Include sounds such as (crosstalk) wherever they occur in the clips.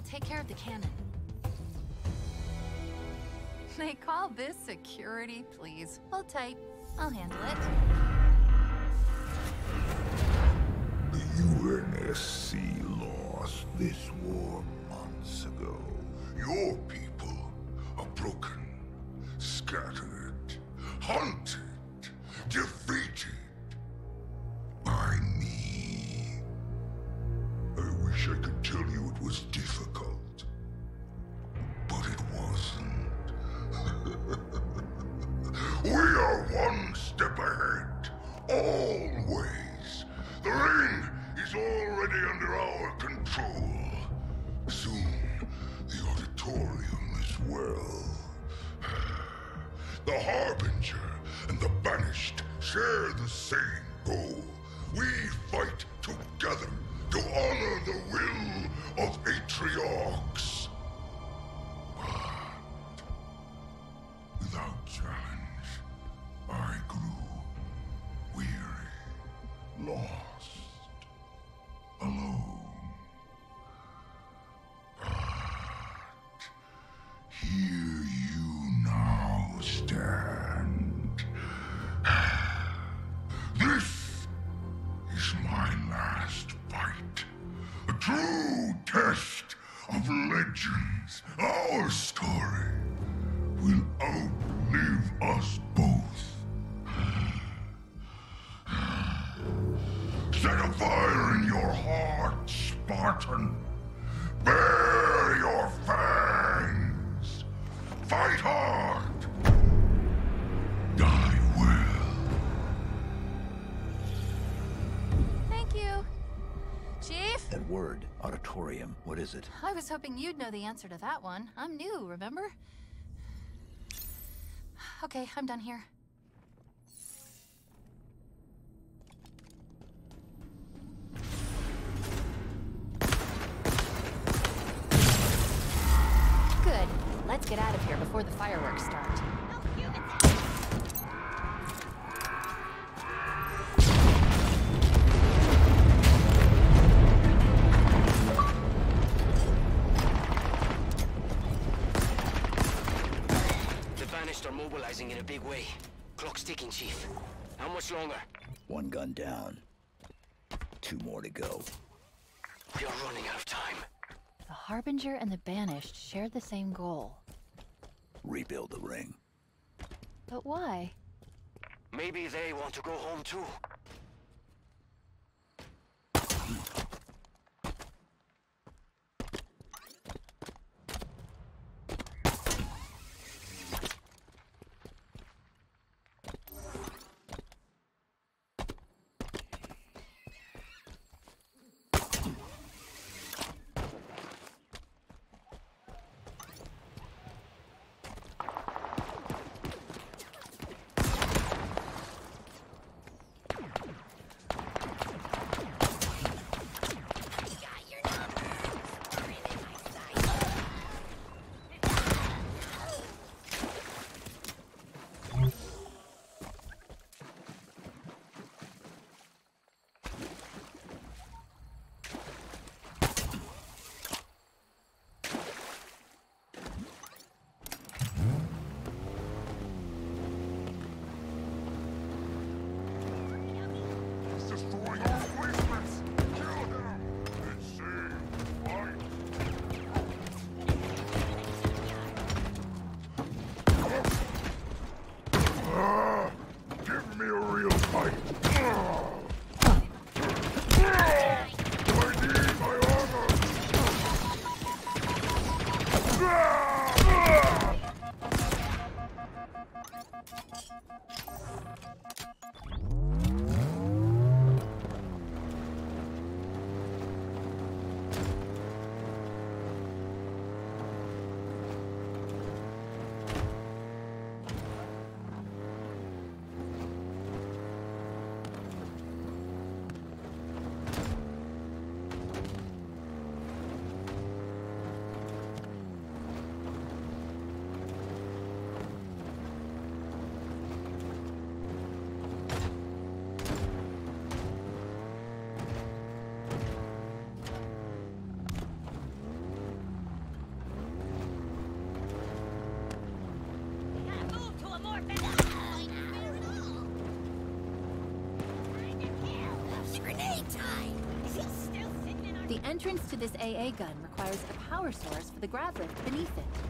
I'll take care of the cannon. (laughs) They call this security, please. Hold tight. I'll handle it. The UNSC lost this war months ago. Your share the same goal. We word, auditorium, what is it? I was hoping you'd know the answer to that one. I'm new, remember? Okay, I'm done here. Good. Let's get out of here before the fireworks start. Are in a big way. Clock's ticking, Chief. How much longer? One gun down. Two more to go. We are running out of time. The Harbinger and the Banished share the same goal. Rebuild the ring. But why? Maybe they want to go home too. Entrance to this AA gun requires a power source for the grav lift beneath it.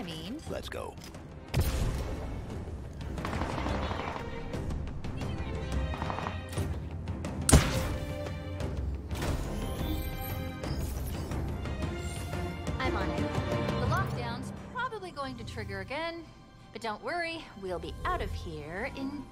I mean Let's go. I'm on it. The lockdown's probably going to trigger again, but don't worry, we'll be out of here in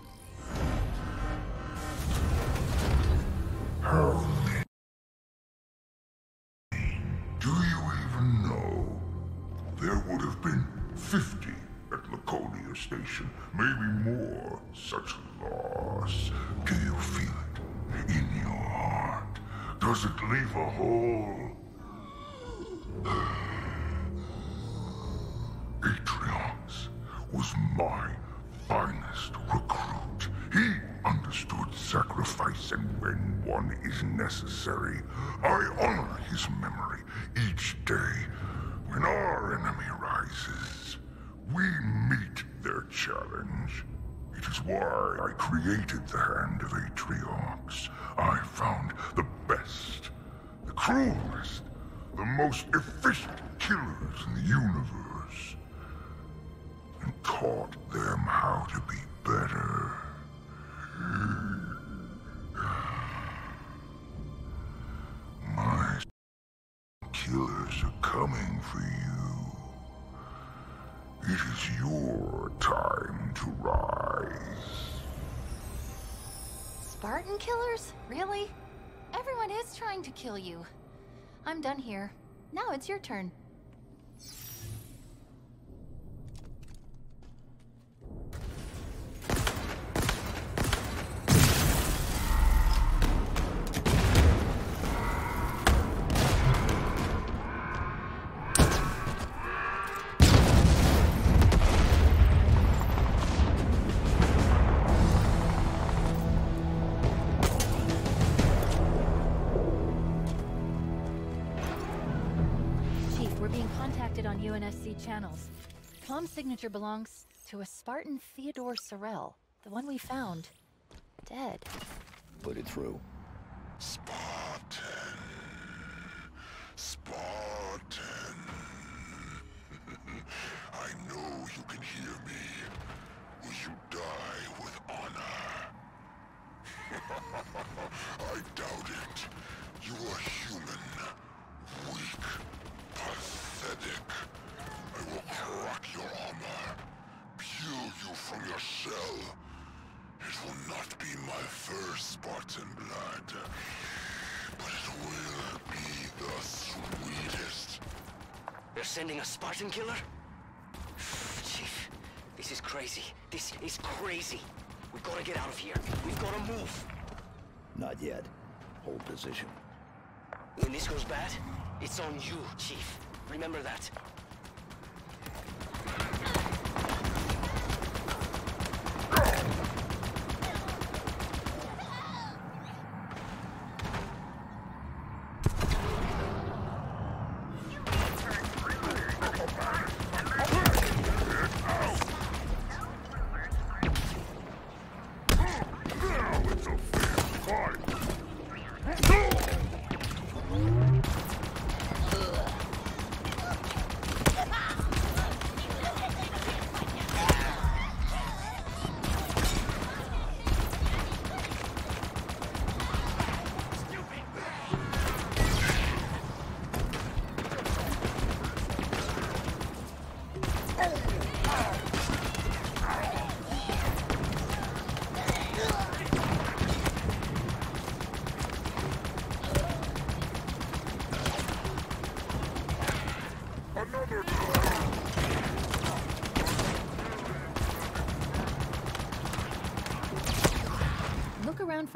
Does it leave a hole? Atriox was my finest recruit. He understood sacrifice and when one is necessary. I honor his memory each day. When our enemy rises, we meet their challenge. It is why I created the Hand of Atriox. I found the best, the cruelest, the most efficient killers in the universe and taught them how to be better. My killers are coming for you. It is your time to rise. Spartan killers? Really? Everyone is trying to kill you. I'm done here. Now it's your turn. Channels. Tom's signature belongs to a Spartan Theodore Sorel, the one we found. Dead. Put it through. Spartan. Spartan. (laughs) I know you can hear me. Will you die with honor? (laughs) I doubt it. You are human. Sending a Spartan killer? (sighs) Chief, this is crazy. This is crazy. We gotta get out of here. We've gotta move. Not yet. Hold position. When this goes bad, it's on you, Chief. Remember that.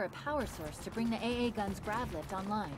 For a power source to bring the AA gun's grav lift online.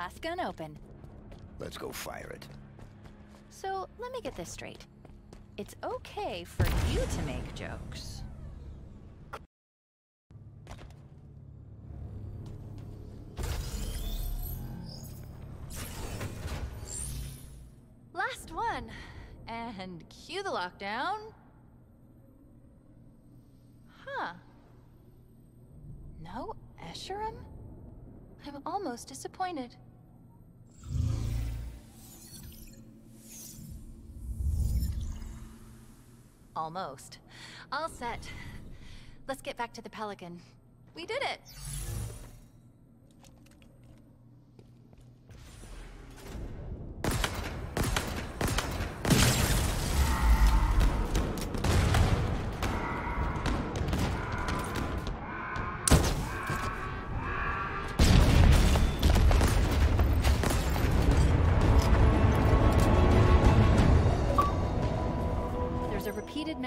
Last gun open. Let's go fire it. So, let me get this straight. It's okay for you to make jokes. Last one. And cue the lockdown. Huh. No Escharum? I'm almost disappointed. Almost. All set. Let's get back to the Pelican. We did it!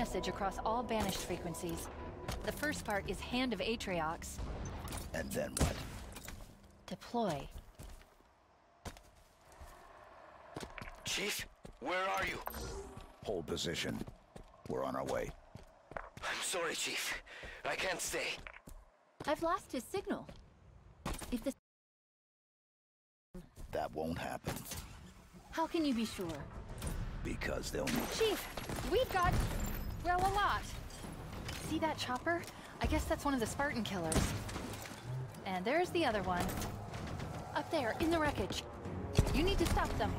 Message across all banished frequencies. The first part is Hand of Atriox. And then what? Deploy. Chief, where are you? Hold position. We're on our way. I'm sorry, Chief. I can't stay. I've lost his signal. If the... That won't happen. How can you be sure? Because they'll need... Chief, we've got... well, a lot. See that chopper? I guess that's one of the Spartan killers. And there's the other one. Up there, in the wreckage. You need to stop them.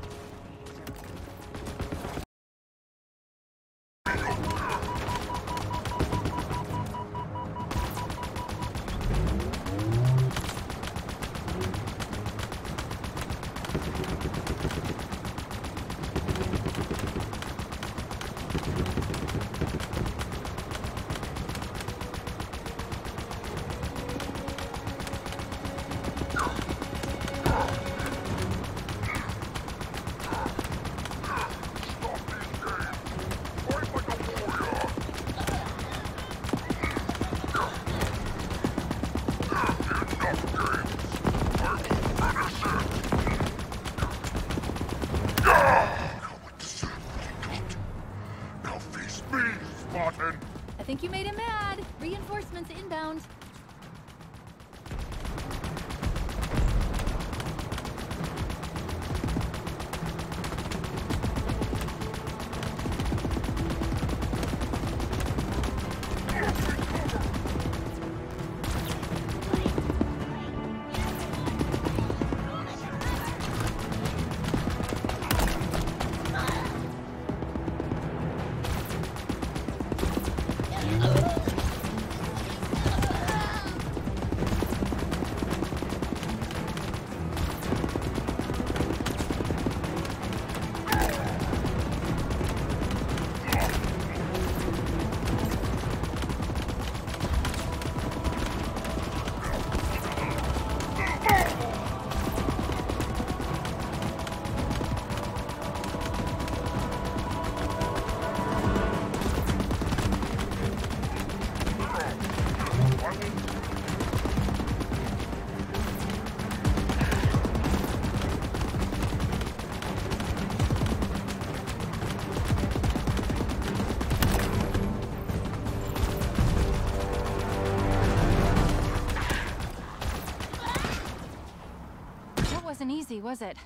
Was it?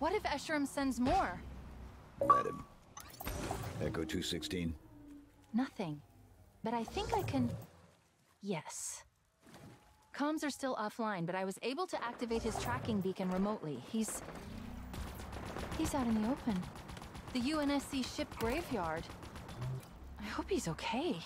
What if Escharum sends more? Let him. Echo 216. Nothing. But I think I can... Yes. Comms are still offline, but I was able to activate his tracking beacon remotely. He's... He's out in the open. The UNSC ship graveyard. I hope he's okay.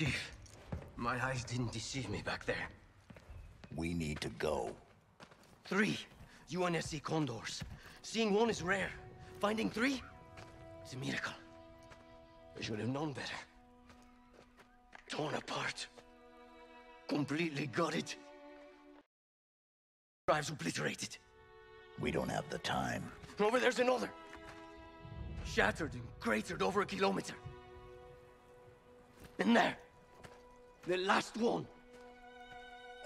Chief, my eyes didn't deceive me back there. We need to go. Three UNSC condors. Seeing one is rare. Finding three is a miracle. I should have known better. Torn apart. Completely gutted. Drives obliterated. We don't have the time. Over there's another. Shattered and cratered over a kilometer. In there. The last one.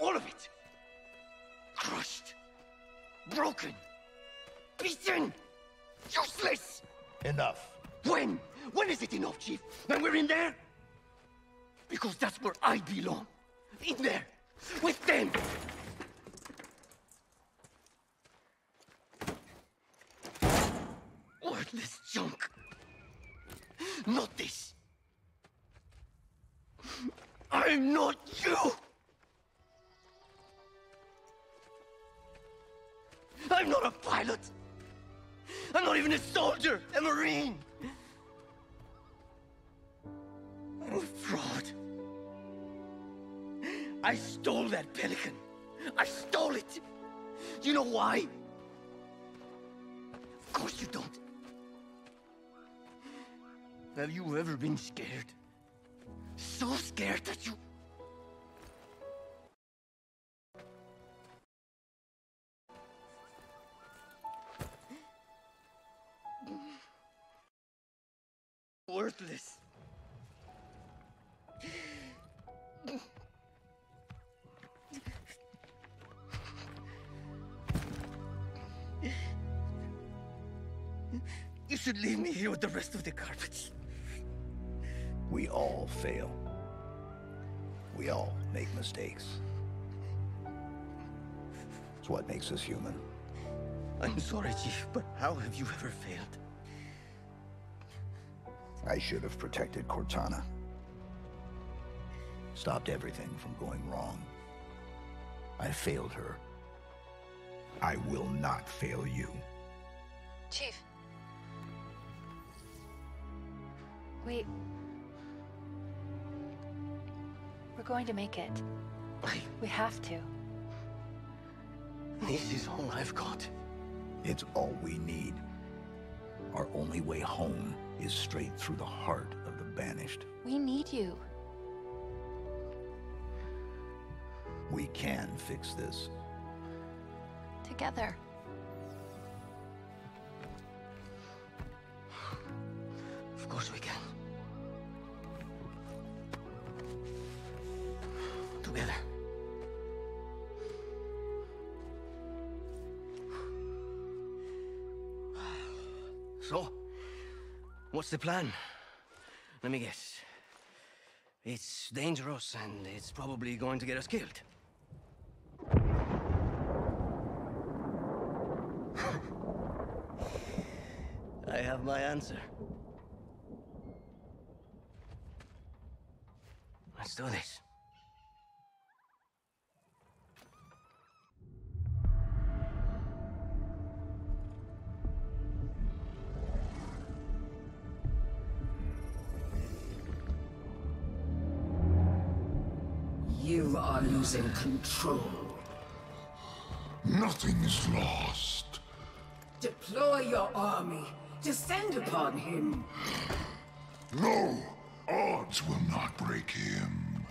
All of it. Crushed. Broken. Beaten. Useless. Enough. When? When is it enough, Chief? When we're in there? Because that's where I belong. In there. With them. Worthless junk. Not this. I'm not you. I'm not a pilot. I'm not even a soldier, a marine. I'm a fraud. I stole that pelican. I stole it. You know why? Of course you don't. Have you ever been scared? So scared that you... Worthless. You should leave me here with the rest of the carpets. We all fail. We all make mistakes. It's what makes us human. I'm sorry, Chief, but how have you ever failed? I should have protected Cortana. Stopped everything from going wrong. I failed her. I will not fail you. Chief. Wait. Going to make it. We have to. This is all I've got. It's all we need. Our only way home is straight through the heart of the Banished. We need you. We can fix this. Together. What's the plan? Let me guess. It's dangerous and it's probably going to get us killed. (laughs) I have my answer. You are losing control. Nothing is lost. Deploy your army. Descend upon him. No, odds will not break him.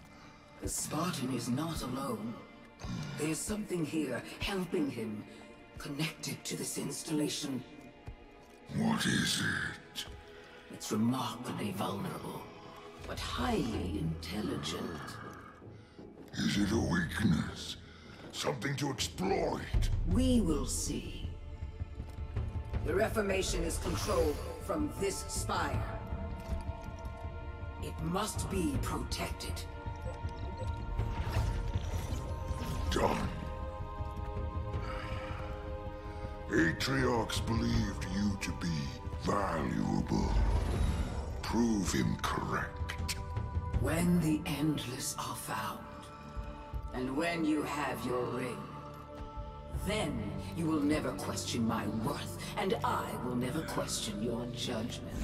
The Spartan is not alone. There's something here helping him, connected to this installation. What is it? It's remarkably vulnerable, but highly intelligent. Is it a weakness? Something to exploit? We will see. The Reformation is controlled from this spire. It must be protected. Done. Atriox believed you to be valuable. Prove him correct. When the Endless are found, and when you have your ring, then you will never question my worth, and I will never question your judgment.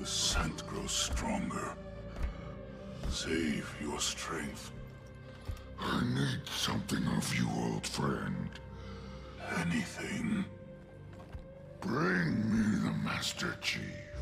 The scent grows stronger. Save your strength. I need something of you, old friend. Anything. Bring me the Master Chief.